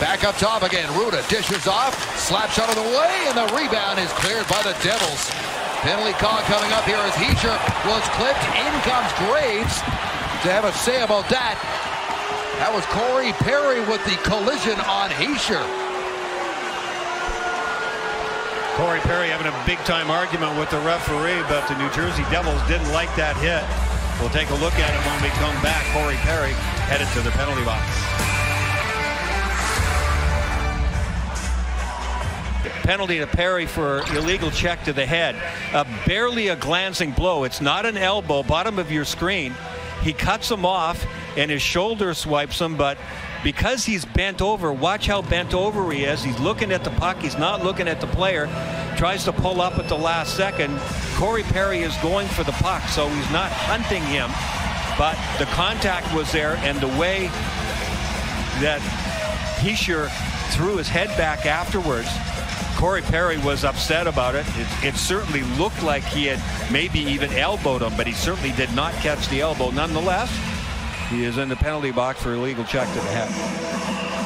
Back up top again. Rutta dishes off. Slap shot of the way, and the rebound is cleared by the Devils. Penalty call coming up here as Hischier was clipped. In comes Graves to have a say about that. That was Corey Perry with the collision on Hischier. Corey Perry having a big time argument with the referee, but the New Jersey Devils didn't like that hit. We'll take a look at it when we come back. Corey Perry headed to the penalty box. Penalty to Perry for illegal check to the head. Uh, barely a glancing blow. It's not an elbow, bottom of your screen. He cuts him off and his shoulder swipes him, but because he's bent over, watch how bent over he is. He's looking at the puck. He's not looking at the player. Tries to pull up at the last second. Corey Perry is going for the puck, so he's not hunting him. But the contact was there, and the way that Hischier threw his head back afterwards, Corey Perry was upset about it. it. It certainly looked like he had maybe even elbowed him, but he certainly did not catch the elbow. Nonetheless, he is in the penalty box for illegal check to the head.